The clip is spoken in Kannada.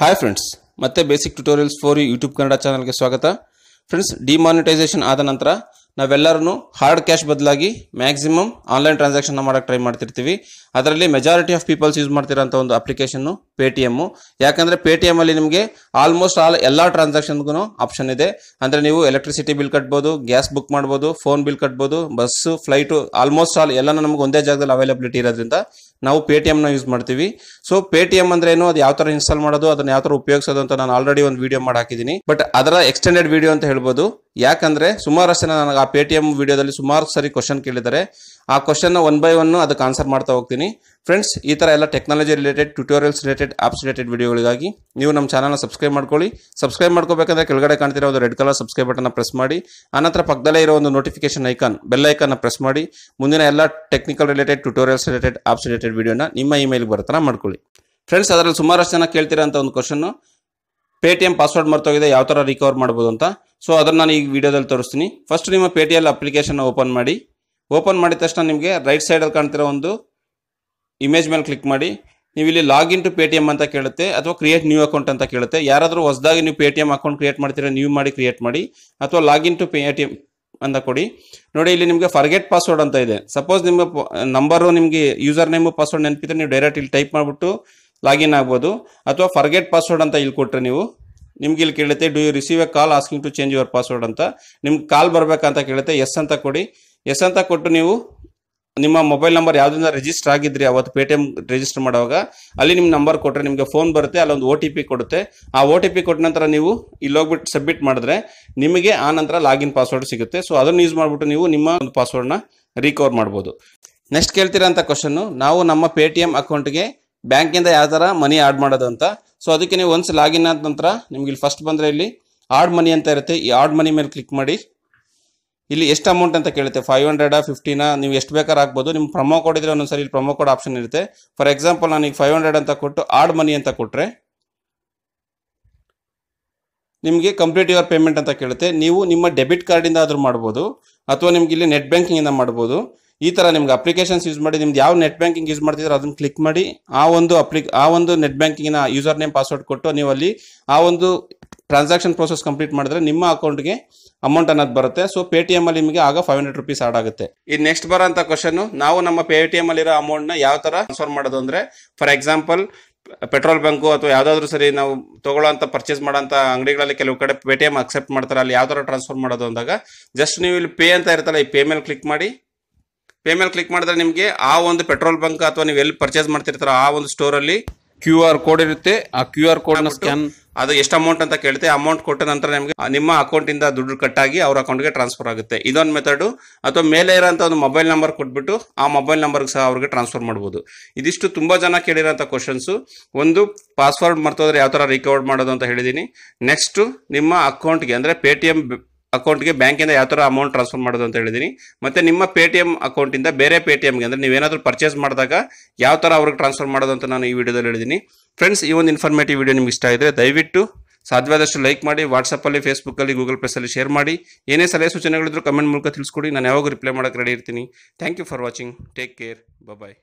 ಹಾಯ್ ಫ್ರೆಂಡ್ಸ್ ಮತ್ತೆ basic tutorials for YouTube Kannada ಚಾನಲ್ಗೆ ಸ್ವಾಗತ. ಫ್ರೆಂಡ್ಸ್ ಡಿಮಾನಿಟೈಸೇಷನ್ ಆದ ನಂತರ ನಾವೆಲ್ಲರೂ ಹಾರ್ಡ್ ಕ್ಯಾಶ್ ಬದಲಾಗಿ ಮ್ಯಾಕ್ಸಿಮಮ್ ಆನ್ಲೈನ್ ಟ್ರಾನ್ಸಾಕ್ಷನ್ ಮಾಡೋಕ್ಕೆ ಟ್ರೈ ಮಾಡ್ತಿರ್ತೀವಿ. ಅದರಲ್ಲಿ ಮೆಜಾರಿಟಿ ಆಫ್ ಪೀಪಲ್ಸ್ ಯೂಸ್ ಮಾಡ್ತಿರೋಂಥ ಒಂದು ಅಪ್ಲಿಕೇಶನ್ನು ಪೇ ಟಿ ಎಮ್ಮು ಯಾಕಂದರೆ ಪೇ ನಿಮಗೆ ಆಲ್ಮೋಸ್ಟ್ ಆಲ್ ಎಲ್ಲ ಟ್ರಾನ್ಸಾಕ್ಷನ್ಗೂ ಆಪ್ಷನ್ ಇದೆ. ಅಂದರೆ ನೀವು ಎಲೆಕ್ಟ್ರಿಸಿಟಿ ಬಿಲ್ ಕಟ್ಬೋದು ಗ್ಯಾಸ್ ಬುಕ್ ಮಾಡ್ಬೋದು ಫೋನ್ ಬಿಲ್ ಕಟ್ಬೋದು ಬಸ್ಸು ಫ್ಲೈಟು ಆಲ್ಮೋಸ್ಟ್ ಆಲ್ ಎಲ್ಲ ನಮಗೆ ಒಂದೇ ಜಾಗದಲ್ಲಿ ಅವೈಲಬಿಲಿಟಿ ಇರೋದ್ರಿಂದ ನಾವು ಪೇ ಟಿ ಯೂಸ್ ಮಾಡ್ತೀವಿ. ಸೊ ಪೇ ಟಿ ಅಂದ್ರೆ ಏನು? ಅದು ಯಾವ ತರ ಇನ್ಸ್ಟಾಲ್ ಮಾಡೋದು, ಅದನ್ನ ಯಾವ ತರ ಉಪಯೋಗಿಸೋದು ಅಂತ ನಾನು ಆಲ್ರೆಡಿ ಒಂದು ವಿಡಿಯೋ ಮಾಡಿ ಹಾಕಿದ್ದೀನಿ. ಬಟ್ ಅದರ ಎಕ್ಸ್ಟೆಂಡೆಡ್ ವಿಡಿಯೋ ಅಂತ ಹೇಳ್ಬೋದು. ಯಾಕಂದ್ರೆ ಸುಮಾರಷ್ಟು ನನಗೆ ಆ ಪೇ ಟಿ ವಿಡಿಯೋದಲ್ಲಿ ಸುಮಾರು ಸರಿ ಕ್ವಶನ್ ಕೇಳಿದ್ದಾರೆ. ಆ ಕ್ವಶನ್ನ ಒನ್ ಬೈ ಒನ್ ಅದಕ್ಕೆ ಆನ್ಸರ್ ಮಾಡ್ತಾ ಹೋಗ್ತೀನಿ. ಫ್ರೆಂಡ್ಸ್ ಈ ಥರ ಎಲ್ಲ technology related tutorials related apps related ವಿಡಿಯೋಗಳಿಗಾಗಿ ನೀವು ನಮ್ಮ ಚಾನಲ್ನ ಸಬ್ಸ್ಕ್ರೈಬ್ ಮಾಡ್ಕೊಳ್ಳಿ. ಸಬ್ಸ್ಕ್ರೈಬ್ ಮಾಡ್ಕೋಬೇಕಂದ್ರೆ ಕೆಳಗಡೆ ಕಾಣ್ತಿರೋ ಒಂದು ರೆಡ್ ಕಲರ್ ಸಬ್ಸ್ಕ್ರೈಬ್ ಬಟನ್ನ ಪ್ರೆಸ್ ಮಾಡಿ. ಆನಂತರ ಪಕ್ಕದಲ್ಲೇ ಇರೋ ಒಂದು notification icon bell icon press ಮಾಡಿ. ಮುಂದಿನ ಎಲ್ಲ technical related tutorials related apps related ವಿಡಿಯೋನ ನಿಮ್ಮ ಇಮೇಲ್ಗೆ ಬರ್ತಾರೆ ಮಾಡ್ಕೊಳ್ಳಿ. ಫ್ರೆಂಡ್ಸ್ ಅದರಲ್ಲಿ ಸುಮಾರಷ್ಟು ಜನ ಕೇಳ್ತಿರೋಂಥ ಒಂದು ಕ್ವಶನ್ನು ಪೇ ಪಾಸ್ವರ್ಡ್ ಮರ್ತೋಗಿದೆ ಯಾವ ಥರ ರಿಕವರ್ ಮಾಡ್ಬೋದು ಅಂತ. ಸೊ ಅದನ್ನು ನಾನು ಈ ವಿಡಿಯೋದಲ್ಲಿ ತೋರಿಸ್ತೀನಿ. ಫಸ್ಟ್ ನಿಮ್ಮ ಪೇ ಟಿ ಅಪ್ಲಿಕೇಶನ್ ಓಪನ್ ಮಾಡಿ. ಓಪನ್ ಮಾಡಿದ ತಕ್ಷಣ ನಿಮಗೆ ರೈಟ್ ಸೈಡಲ್ಲಿ ಕಾಣ್ತಿರೋ ಒಂದು ಇಮೇಜ್ ಮೇಲೆ ಕ್ಲಿಕ್ ಮಾಡಿ. ನೀವು ಇಲ್ಲಿ ಲಾಗಿನ್ ಟು ಪೇ ಅಂತ ಕೇಳುತ್ತೆ, ಅಥವಾ ಕ್ರಿಯೇಟ್ ನ್ಯೂ ಅಕೌಂಟ್ ಅಂತ ಕೇಳುತ್ತೆ. ಯಾರಾದರೂ ಹೊಸದಾಗಿ ನೀವು ಪೇ ಅಕೌಂಟ್ ಕ್ರಿಯೇಟ್ ಮಾಡ್ತೀರಾ ನ್ಯೂ ಮಾಡಿ ಕ್ರಿಯೇಟ್ ಮಾಡಿ, ಅಥವಾ ಲಾಗಿನ್ ಟು ಪೇ ಅಂತ ಕೊಡಿ. ನೋಡಿ, ಇಲ್ಲಿ ನಿಮಗೆ ಫರ್ಗೆಟ್ ಪಾಸ್ವರ್ಡ್ ಅಂತ ಇದೆ. ಸಪೋಸ್ ನಿಮ್ಮ ನಂಬರು ನಿಮಗೆ ಯೂಸರ್ ನೇಮು ಪಾಸ್ವರ್ಡ್ ನೆನಪಿದ್ರೆ ನೀವು ಡೈರೆಕ್ಟ್ ಇಲ್ಲಿ ಟೈಪ್ ಮಾಡಿಬಿಟ್ಟು ಲಾಗಿನ್ ಆಗ್ಬೋದು. ಅಥವಾ ಫರ್ಗೆಟ್ ಪಾಸ್ವರ್ಡ್ ಅಂತ ಇಲ್ಲಿ ಕೊಟ್ಟರೆ ನೀವು, ನಿಮ್ಗೆ ಇಲ್ಲಿ ಕೇಳುತ್ತೆ do you receive a call asking to change your password ಅಂತ. ನಿಮ್ಗೆ ಕಾಲ್ ಬರಬೇಕಂತ ಕೇಳುತ್ತೆ ಎಸ್ ಅಂತ ಕೊಡಿ. ಎಸ್ ಅಂತ ಕೊಟ್ಟು ನೀವು ನಿಮ್ಮ ಮೊಬೈಲ್ ನಂಬರ್ ಯಾವ್ದ್ರಿಂದ ರಿಜಿಸ್ಟರ್ ಆಗಿದ್ರಿ, ಅವತ್ತು ಪೇ ಟಿ ರಿಜಿಸ್ಟರ್ ಮಾಡುವಾಗ, ಅಲ್ಲಿ ನಿಮ್ಮ ನಂಬರ್ ಕೊಟ್ಟರೆ ನಿಮಗೆ ಫೋನ್ ಬರುತ್ತೆ, ಅಲ್ಲೊಂದು ಓ ಟಿ ಪಿ ಕೊಡುತ್ತೆ. ಆ ಒ ಟಿ ಪಿ ಕೊಟ್ಟ ನಂತರ ನೀವು ಇಲ್ಲಿ ಹೋಗ್ಬಿಟ್ಟು ಸಬ್ಮಿಟ್ ಮಾಡಿದ್ರೆ ನಿಮಗೆ ಆ ನಂತರ ಲಾಗಿನ್ ಪಾಸ್ವರ್ಡ್ ಸಿಗುತ್ತೆ. ಸೊ ಅದನ್ನು ಯೂಸ್ ಮಾಡಿಬಿಟ್ಟು ನೀವು ನಿಮ್ಮ ಒಂದು ಪಾಸ್ವರ್ಡ್ನ ರಿಕವರ್ ಮಾಡ್ಬೋದು. ನೆಕ್ಸ್ಟ್ ಕೇಳ್ತಿರೋಂಥ ಕ್ವಶನ್ನು ನಾವು ನಮ್ಮ ಪೇ ಟಿ ಎಂ ಅಕೌಂಟ್ಗೆ ಬ್ಯಾಂಕಿಂದ ಯಾವ ಥರ ಮನಿ ಆಡ್ ಮಾಡೋದು ಅಂತ. ಸೊ ಅದಕ್ಕೆ ನೀವು ಒನ್ಸ್ ಲಾಗಿನ್ ಆದ ನಂತರ ನಿಮ್ಗೆ ಇಲ್ಲಿ ಫಸ್ಟ್ ಬಂದರೆ ಇಲ್ಲಿ ಆಡ್ ಮನಿ ಅಂತ ಇರುತ್ತೆ. ಈ ಆಡ್ ಮನಿ ಮೇಲೆ ಕ್ಲಿಕ್ ಮಾಡಿ ಇಲ್ಲಿ ಎಷ್ಟು ಅಮೌಂಟ್ ಅಂತ ಕೇಳುತ್ತೆ? ಫೈವ್ ಹಂಡ್ರೆಡಾ ಫಿಫ್ಟಿನ ನೀವು ಎಷ್ಟು ಬೇಕಾದ್ರೆ ಹಾಕ್ಬೋದು. ನಿಮ್ಮ ಪ್ರಮೋ ಕೋಡ್ ಇದ್ರೆ ಒಂದೊಂದ್ಸರಿ ಇಲ್ಲಿ ಪ್ರಮೋ ಕೋಡ್ ಆಪ್ಷನ್ ಇರುತ್ತೆ. ಫಾರ್ ಎಕ್ಸಾಂಪಲ್ ನಾನು ಈಗ ಫೈವ್ ಹಂಡ್ರೆಡ್ ಅಂತ ಕೊಟ್ಟು ಆಡ್ ಮನಿ ಅಂತ ಕೊಟ್ಟರೆ ನಿಮಗೆ ಕಂಪ್ಲೀಟ್ ಯುವರ್ ಪೇಮೆಂಟ್ ಅಂತ ಕೇಳುತ್ತೆ. ನೀವು ನಿಮ್ಮ ಡೆಬಿಟ್ ಕಾರ್ಡಿಂದ ಆದರೂ ಮಾಡ್ಬೋದು, ಅಥವಾ ನಿಮ್ಗೆ ಇಲ್ಲಿ ನೆಟ್ ಬ್ಯಾಂಕಿಂಗಿಂದ ಮಾಡ್ಬೋದು. ಈ ಥರ ನಿಮ್ಗೆ ಅಪ್ಲಿಕೇಶನ್ಸ್ ಯೂಸ್ ಮಾಡಿ, ನಿಮ್ದು ಯಾವ ನೆಟ್ ಬ್ಯಾಂಕಿಂಗ್ ಯೂಸ್ ಮಾಡ್ತಿದ್ರೆ ಅದನ್ನು ಕ್ಲಿಕ್ ಮಾಡಿ, ಆ ಒಂದು ಅಪ್ಲಿ ಆ ಒಂದು ನೆಟ್ ಬ್ಯಾಂಕಿಂಗಿನ ಯೂಸರ್ ನೇಮ್ ಪಾಸ್ವರ್ಡ್ ಕೊಟ್ಟು ನೀವು ಅಲ್ಲಿ ಆ ಒಂದು ಟ್ರಾನ್ಸಾಕ್ಷನ್ ಪ್ರೋಸೆಸ್ ಕಂಪ್ಲೀಟ್ ಮಾಡಿದ್ರೆ ನಿಮ್ಮ ಅಕೌಂಟ್ಗೆ ಅಮೌಂಟ್ ಅನ್ನೋದು ಬರುತ್ತೆ. ಸೊ ಪೇ ಟಿ ಎಂ ಅಲ್ಲಿ ನಿಮಗೆ ಆಗ ಫೈವ್ ಹಂಡ್ರೆಡ್ ರುಪೀಸ್ ಆಡ್ ಆಗುತ್ತೆ. ಈ ನೆಕ್ಸ್ಟ್ ಬರೋಂಥ ಕ್ವಶನ್ ನಾವು ನಮ್ಮ ಪೇ ಟಿ ಎಂ ಅಲ್ಲಿರೋ ಅಮೌಂಟ್ನ ಯಾವ ಥರ ಟ್ರಾನ್ಸ್ಫರ್ ಮಾಡೋದು ಅಂದರೆ ಫಾರ್ ಎಕ್ಸಾಂಪಲ್ ಪೆಟ್ರೋಲ್ ಬಂಕು ಅಥವಾ ಯಾವುದಾದ್ರೂ ಸರಿ ನಾವು ತಗೊಳ್ಳೋಂಥ ಪರ್ಚೇಸ್ ಮಾಡೋಂಥ ಅಂಗಡಿಗಳಲ್ಲಿ ಕೆಲವು ಕಡೆ ಪೇ ಟಿ ಎಂ ಅಕ್ಸೆಪ್ಟ್ ಮಾಡ್ತಾರೆ, ಅಲ್ಲಿ ಯಾವ ಥರ ಟ್ರಾನ್ಸ್ಫರ್ ಮಾಡೋದು ಅಂದಾಗ ಜಸ್ಟ್ ನೀವು ಇಲ್ಲಿ ಪೇ ಅಂತ ಇರುತ್ತಲ್ಲ, ಈ ಪೇ ಮೇಲೆ ಕ್ಲಿಕ್ ಮಾಡಿ. ಪೇ ಮೇಲೆ ಕ್ಲಿಕ್ ಮಾಡಿದ್ರೆ ನಿಮಗೆ ಆ ಒಂದು ಪೆಟ್ರೋಲ್ ಬಂಕ್ ಅಥವಾ ನೀವು ಎಲ್ಲಿ ಪರ್ಚೇಸ್ ಮಾಡ್ತಿರ್ತಾರೋ ಆ ಒಂದು ಸ್ಟೋರಲ್ಲಿ ಕ್ಯೂ ಆರ್ ಕೋಡ್ ಇರುತ್ತೆ. ಆ ಕ್ಯೂ ಆರ್ ಕೋಡ್ ಸ್ಕ್ಯಾನ್ ಅದು ಎಷ್ಟು ಅಮೌಂಟ್ ಅಂತ ಕೇಳುತ್ತೆ ಅಮೌಂಟ್ ಕೊಟ್ಟ ನಂತರ ನಿಮಗೆ ನಿಮ್ಮ ಅಕೌಂಟಿಂದ ದುಡ್ಡು ಕಟ್ಟಾಗಿ ಅವ್ರ ಅಕೌಂಟ್ಗೆ ಟ್ರಾನ್ಸ್ಫರ್ ಆಗುತ್ತೆ. ಇದೊಂದು ಮೆಥಡು ಅಥವಾ ಮೇಲೆ ಇರೋಂಥ ಒಂದು ಮೊಬೈಲ್ ನಂಬರ್ ಕೊಟ್ಬಿಟ್ಟು ಆ ಮೊಬೈಲ್ ನಂಬರ್ಗೆ ಸಹ ಅವ್ರಿಗೆ ಟ್ರಾನ್ಸ್ಫರ್ ಮಾಡ್ಬೋದು. ಇದಿಷ್ಟು ತುಂಬ ಜನ ಕೇಳಿರೋಂಥ ಕ್ವಶನ್ಸು ಒಂದು ಪಾಸ್ವರ್ಡ್ ಮರ್ತೋದ್ರೆ ಯಾವ ಥರ ರಿಕವರ್ ಮಾಡೋದು ಅಂತ ಹೇಳಿದ್ದೀನಿ ನೆಕ್ಸ್ಟು ನಿಮ್ಮ ಅಕೌಂಟ್ಗೆ ಅಂದರೆ ಪೇ ಟಿ ಎಂ ಅಕೌಂಟ್ಗೆ ಬ್ಯಾಂಕಿಂದ ಯಾವ ಥರ ಅಮೌಂಟ್ ಟ್ರಾನ್ಸ್ಫರ್ ಮಾಡೋದು ಅಂತ ಹೇಳಿದ್ದೀನಿ. ಮತ್ತು ನಿಮ್ಮ ಪೇ ಟಿ ಎಂ ಅಕೌಂಟಿಂದ ಬೇರೆ ಪೇ ಟಿ ಎಮ್ಗೆ ಅಂದರೆ ನೀವೇನಾದರೂ ಪರ್ಚೇಸ್ ಮಾಡಿದಾಗ ಯಾವ ಥರ ಅವ್ರಿಗೆ ಟ್ರಾನ್ಸ್ಫರ್ ಮಾಡೋದು ಅಂತ ನಾನು ಈ ವಿಡಿಯೋದಲ್ಲಿ ಹೇಳಿದ್ದೀನಿ. ಫ್ರೆಂಡ್ಸ್ ಈ ಒಂದು ಇನ್ಫಾರ್ಮೇಟಿವ್ ವಿಡಿಯೋ ನಿಮ್ಗೆ ಇಷ್ಟ ಆಗಿದ್ರೆ ದಯವಿಟ್ಟು ಸಾಧ್ಯವಾದಷ್ಟು ಲೈಕ್ ಮಾಡಿ ವಾಟ್ಸಪ್ಪಲ್ಲಿ ಫೇಸ್ಬುಕ್ಕಲ್ಲಿ ಗೂಗಲ್ ಪ್ಲಸ್ಸಲ್ಲಿ ಶೇರ್ ಮಾಡಿ. ಏನೇ ಸಲಹೆ ಸೂಚನೆಗಳಿದ್ರು ಕಮೆಂಟ್ ಮೂಲಕ ತಿಳಿಸ್ಕೊಡಿ. ನಾನು ಯಾವಾಗ ರಿಪ್ಲೈ ಮಾಡೋಕ್ಕೆ ರೆಡಿ ಇರ್ತೀನಿ. Thank you for watching take care bye